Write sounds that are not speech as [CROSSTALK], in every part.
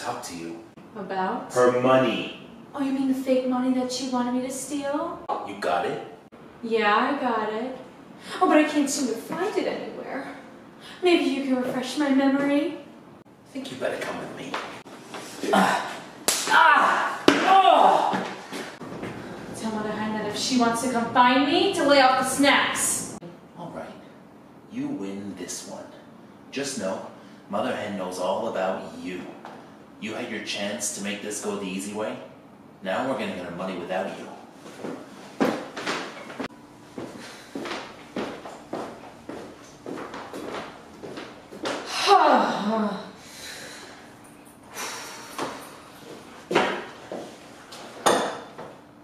talk to you. About? Her money. Oh, you mean the fake money that she wanted me to steal? You got it? Yeah, I got it. Oh, but I can't seem to find it anywhere. Maybe you can refresh my memory? I think you better come with me. Ah! Ah! Oh! Tell Mother Hen that if she wants to come find me, to lay off the snacks. Alright. You win this one. Just know, Mother Hen knows all about you. You had your chance to make this go the easy way. Now we're gonna get our money without you. [SIGHS]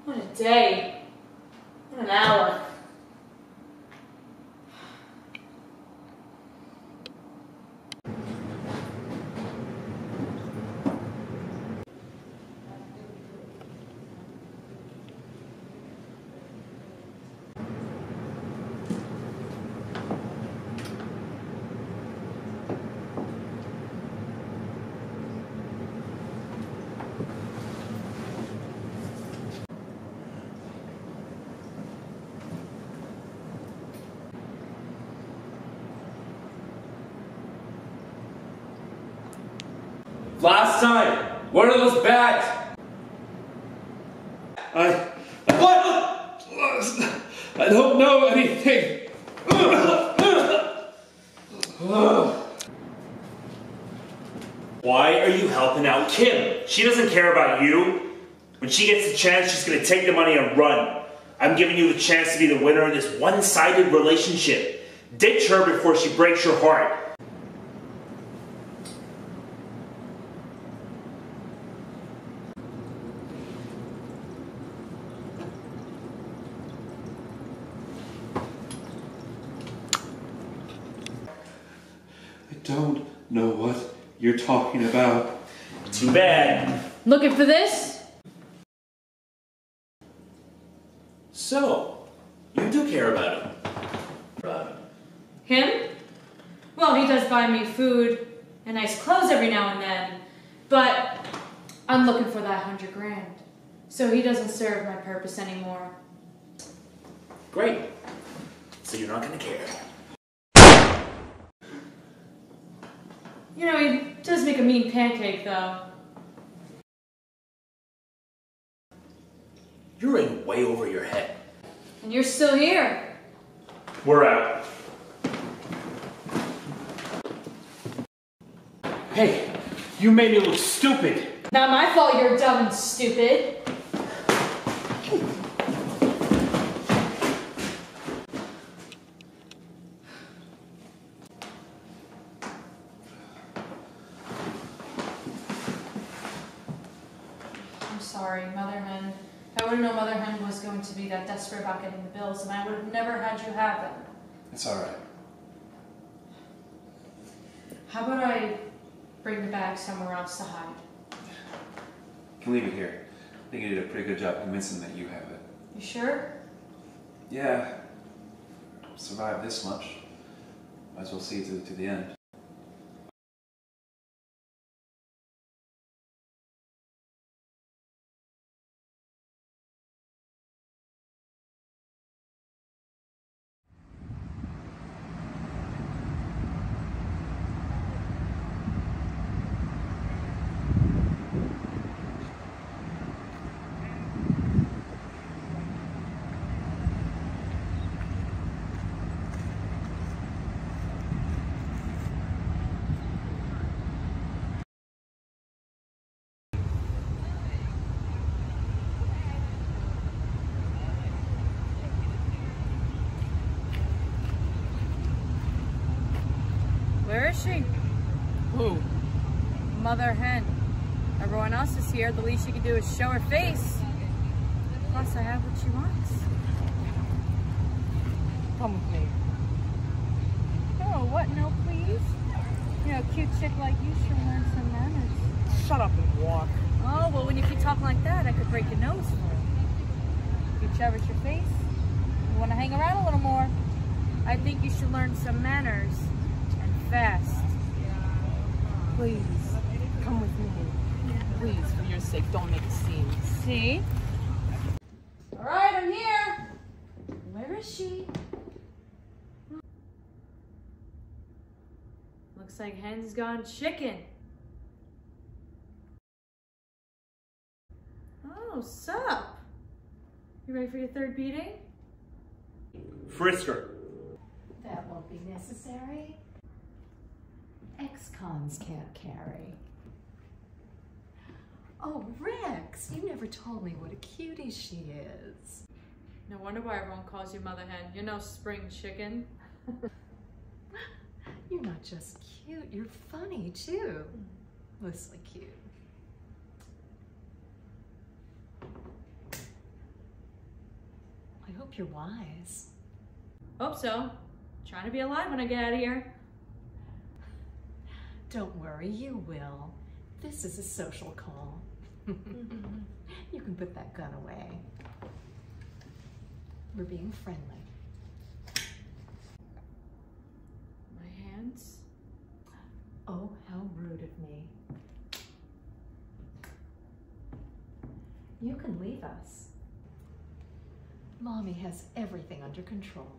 what a day. What an hour. Last time, what are those bags? I. What? I don't know anything. Why are you helping out Kim? She doesn't care about you. When she gets the chance, she's gonna take the money and run. I'm giving you the chance to be the winner in this one sided relationship. Ditch her before she breaks your heart. I don't know what you're talking about. Too bad. Looking for this? So, you do care about him. About him. Him? Well, he does buy me food and nice clothes every now and then, but I'm looking for that hundred grand. So he doesn't serve my purpose anymore. Great. So you're not gonna care. You know, he does make a mean pancake, though. You're in way over your head. And you're still here. We're out. Hey, you made me look stupid. Not my fault you're dumb and stupid. I'm sorry, Mother Hen. I wouldn't know Mother Hen was going to be that desperate about getting the bills, and I would have never had you have them. It's alright. How about I bring the bag somewhere else to hide? You can leave it here. I think you did a pretty good job convincing that you have it. You sure? Yeah. Survived this much. Might as well see it to, to the end. Where is she? Who? Mother hen. Everyone else is here. The least she can do is show her face. Plus, I have what she wants. Come with me. Oh, what? No, please? You know, a cute chick like you should learn some manners. Shut up and walk. Oh, well, when you keep talking like that, I could break your nose for it. You cherish your face. You want to hang around a little more. I think you should learn some manners fast. Please, come with me. Please, for your sake, don't make a scene. See? All right, I'm here. Where is she? Looks like hen's gone chicken. Oh, sup? You ready for your third beating? Frisker. That won't be necessary. Ex-cons can't carry. Oh, Rex, you never told me what a cutie she is. No wonder why everyone calls you Mother Hen. You're no spring chicken. [LAUGHS] You're not just cute, you're funny too. Mostly cute. I hope you're wise. Hope so. Trying to be alive when I get out of here. Don't worry, you will. This is a social call. [LAUGHS] you can put that gun away. We're being friendly. My hands? Oh, how rude of me. You can leave us. Mommy has everything under control.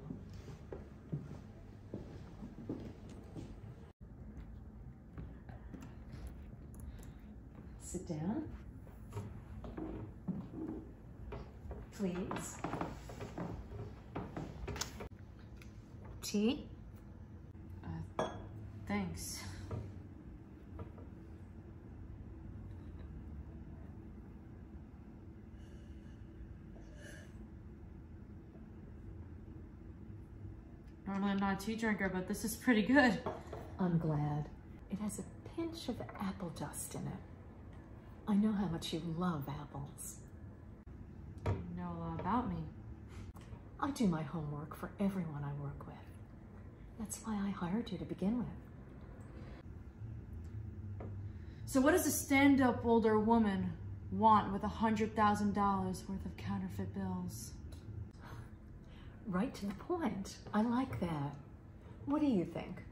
Sit down. Please. Tea? Uh, thanks. Normally I'm not a tea drinker, but this is pretty good. I'm glad. It has a pinch of apple dust in it. I know how much you love apples. You know a lot about me. I do my homework for everyone I work with. That's why I hired you to begin with. So what does a stand-up older woman want with a hundred thousand dollars worth of counterfeit bills? Right to the point. I like that. What do you think?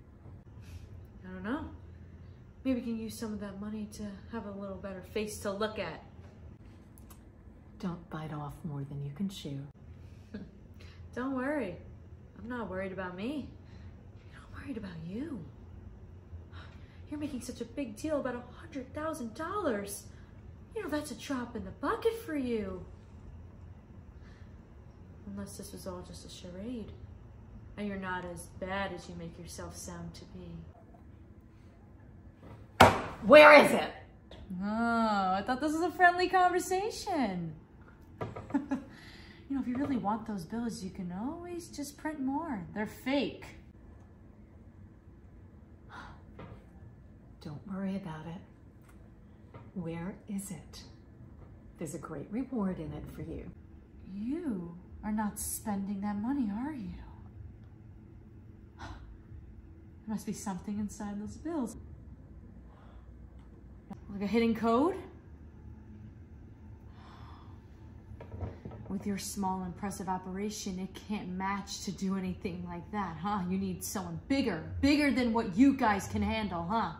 I don't know. Maybe we can use some of that money to have a little better face to look at. Don't bite off more than you can chew. [LAUGHS] Don't worry. I'm not worried about me. I'm worried about you. [SIGHS] You're making such a big deal about a hundred thousand dollars. You know, that's a drop in the bucket for you. Unless this was all just a charade. And you're not as bad as you make yourself sound to be. Where is it? Oh, I thought this was a friendly conversation. [LAUGHS] you know, if you really want those bills, you can always just print more. They're fake. [GASPS] Don't worry about it. Where is it? There's a great reward in it for you. You are not spending that money, are you? [GASPS] There must be something inside those bills. Like a hidden code? With your small, impressive operation, it can't match to do anything like that, huh? You need someone bigger, bigger than what you guys can handle, huh?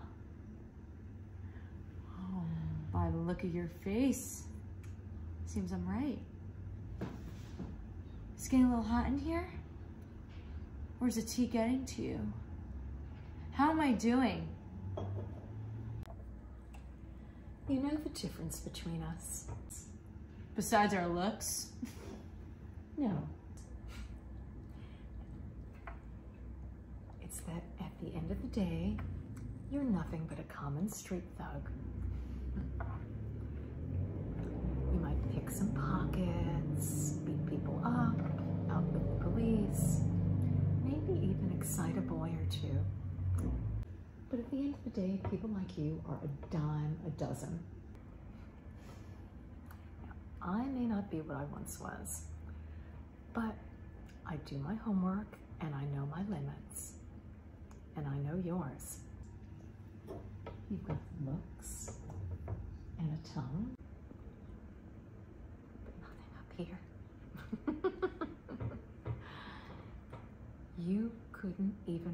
Oh, by the look of your face, seems I'm right. It's getting a little hot in here? Where's the tea getting to you? How am I doing? You know the difference between us? Besides our looks? No. It's that at the end of the day, you're nothing but a common street thug. You might pick some pockets, beat people up, out with the police, maybe even excite a boy or two. But at the end of the day, people like you are a dime a dozen. I may not be what I once was, but I do my homework and I know my limits. And I know yours. You've got looks and a tongue, but nothing up here. you couldn't even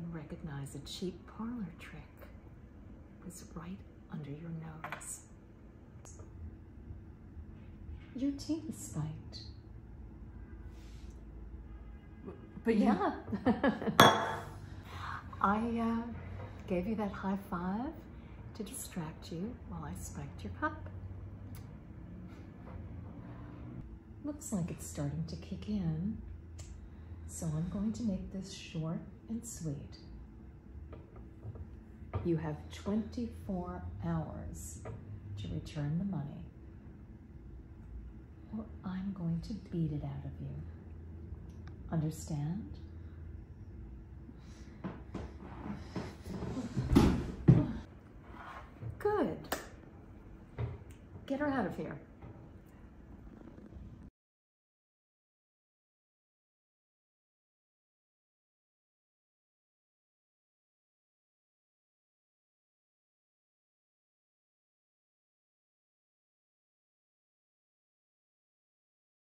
recognize a cheap parlor trick. It was right under your nose. Your teeth is spiked. But you, Yeah. [LAUGHS] I uh, gave you that high five to distract you while I spiked your cup. Looks like it's starting to kick in. So I'm going to make this short and sweet. You have 24 hours to return the money, or I'm going to beat it out of you. Understand? Good. Get her out of here.